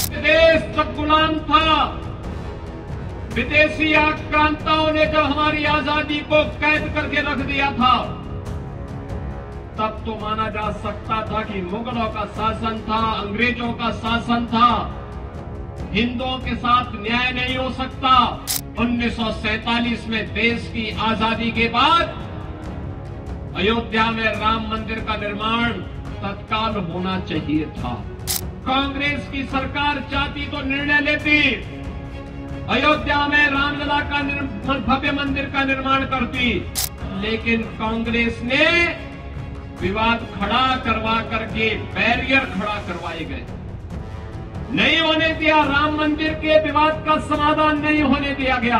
देश जब गुलाम था। विदेशी आक्रांताओं ने जब हमारी आज़ादी को कैद करके रख दिया था, तब तो माना जा सकता था कि मुगलों का शासन था, अंग्रेज़ों का शासन था। हिंदुओं के साथ न्याय नहीं हो सकता। 1947 में देश की आज़ादी के बाद अयोध्या में राम मंदिर का निर्माण तत्काल होना चाहिए था। कांग्रेस की सरकार चाहती तो निर्णय लेती, अयोध्या में रामलला का भव्य मंदिर का निर्माण करती। लेकिन कांग्रेस ने विवाद खड़ा करवा करके बैरियर खड़ा करवाए गए। नहीं होने दिया, राम मंदिर के विवाद का समाधान नहीं होने दिया गया।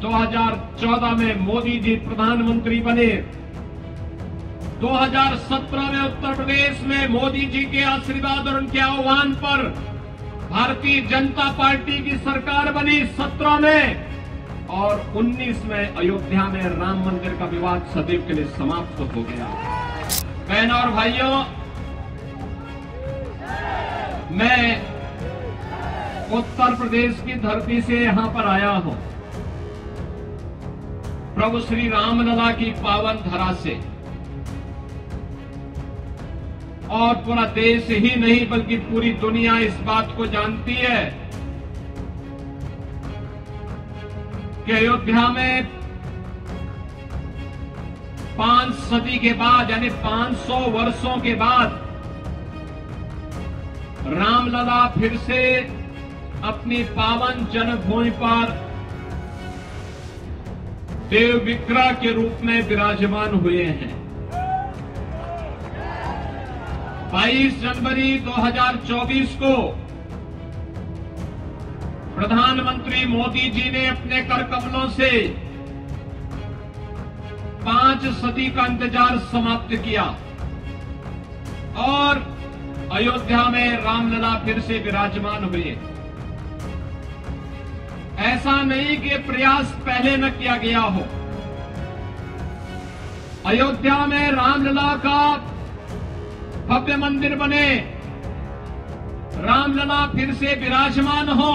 2014 में मोदी जी प्रधानमंत्री बने। 2017 में उत्तर प्रदेश में मोदी जी के आशीर्वाद और उनके आह्वान पर भारतीय जनता पार्टी की सरकार बनी 17 में और 19 में अयोध्या में राम मंदिर का विवाद सदैव के लिए समाप्त हो गया। बहनों और भाइयों, मैं उत्तर प्रदेश की धरती से यहाँ पर आया हूँ। प्रभु श्री रामलला की पावन धरा से। और पूरा देश ही नहीं, बल्कि पूरी दुनिया इस बात को जानती है कि अयोध्या में पाँच सदी के बाद, यानी 500 वर्षों के बाद, रामलला फिर से अपनी पावन जन्मभूमि पर देव विग्रह के रूप में विराजमान हुए हैं। 22 जनवरी 2024 को प्रधानमंत्री मोदी जी ने अपने कर कमलों से पाँच सदी का इंतज़ार समाप्त किया और अयोध्या में रामलला फिर से विराजमान हुए। ऐसा नहीं कि प्रयास पहले न किया गया हो। अयोध्या में रामलला का भव्य मंदिर बने। रामलला फिर से विराजमान हो।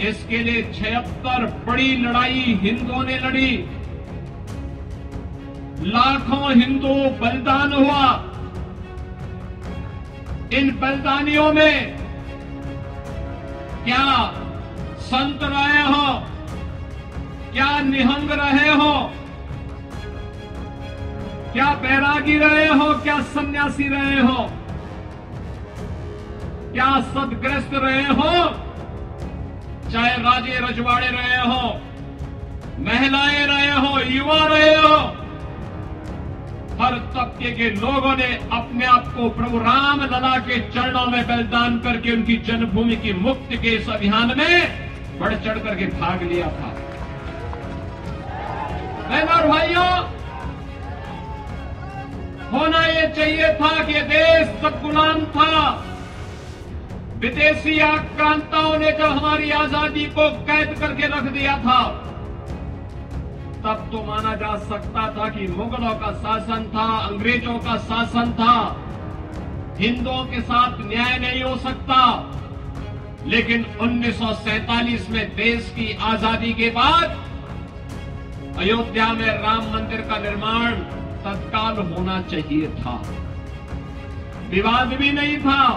इसके लिए छिहत्तर बड़ी लड़ाई हिंदुओं ने लड़ी। लाखों हिंदू बलिदान हुआ। इन बलिदानियों में क्या संत रहे हो? क्या निहंग रहे हो? क्या बैरागी रहे हो, क्या सन्यासी रहे हो? क्या सदग्रस्त रहे हो? चाहे राजे रजवाड़े रहे हो, महिलाएँ रहे हो, युवा रहे हो, हर तबके के लोगों ने अपने आप को प्रभु राम लला के चरणों में बलिदान करके उनकी जन्मभूमि की मुक्ति के इस अभियान में बढ़ चढ़ करके भाग लिया था। बहनों और भाइयों यह चाहिए था कि देश सब गुलाम था। विदेशी आक्रांताओं ने जब हमारी आज़ादी को कैद करके रख दिया था, तब तो माना जा सकता था कि मुगलों का शासन था, अंग्रेज़ों का शासन था। हिंदुओं के साथ न्याय नहीं हो सकता। लेकिन 1947 में देश की आज़ादी के बाद अयोध्या में राम मंदिर का निर्माण तत्काल होना चाहिए था। विवाद भी नहीं था।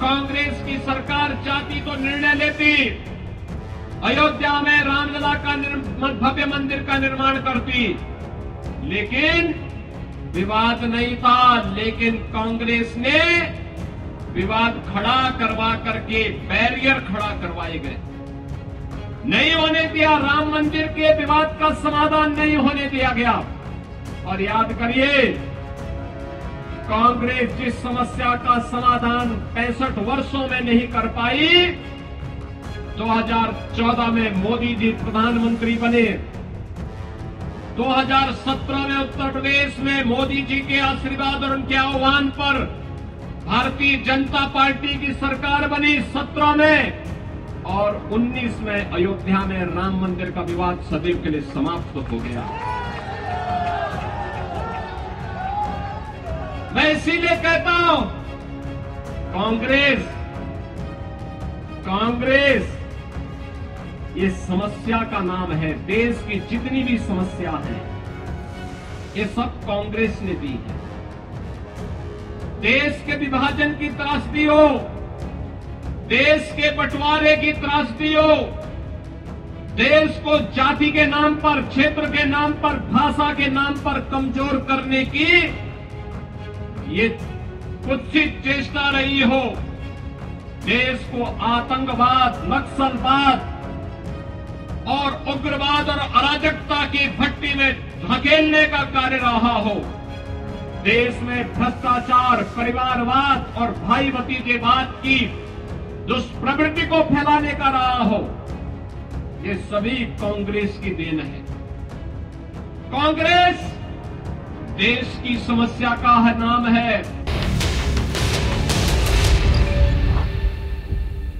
कांग्रेस की सरकार चाहती तो निर्णय लेती। अयोध्या में रामलला का भव्य मंदिर का निर्माण करती। लेकिन विवाद नहीं था। लेकिन कांग्रेस ने विवाद खड़ा करवा करके बैरियर खड़ा करवाए गए। नहीं होने दिया। राम मंदिर के विवाद का समाधान नहीं होने दिया गया। और याद करिए, कांग्रेस जिस समस्या का समाधान पैंसठ वर्षों में नहीं कर पाई 2014 में मोदी जी प्रधानमंत्री बने। 2017 में उत्तर प्रदेश में मोदी जी के आशीर्वाद और उनके आह्वान पर भारतीय जनता पार्टी की सरकार बनी 17 में, और 19 में अयोध्या में राम मंदिर का विवाद सदैव के लिए समाप्त हो गया। इसीलिए कहता हूँ, कांग्रेस कांग्रेस, ये समस्या का नाम है, देश की जितनी भी समस्या है, ये सब कांग्रेस ने दी है। देश के विभाजन की त्रासदी हो, देश के बंटवारे की त्रासदी हो, देश को जाति के नाम पर, क्षेत्र के नाम पर, भाषा के नाम पर कमज़ोर करने की ये कुत्सित चेष्टा रही हो। देश को आतंकवाद, नक्सलवाद और उग्रवाद और अराजकता की भट्टी में धकेलने का कार्य रहा हो। देश में भ्रष्टाचार, परिवारवाद और भाई भतीजेवाद की दुष्प्रवृत्ति को फैलाने का रहा हो। ये सभी कांग्रेस की देन है। कांग्रेस देश की समस्या का नाम है।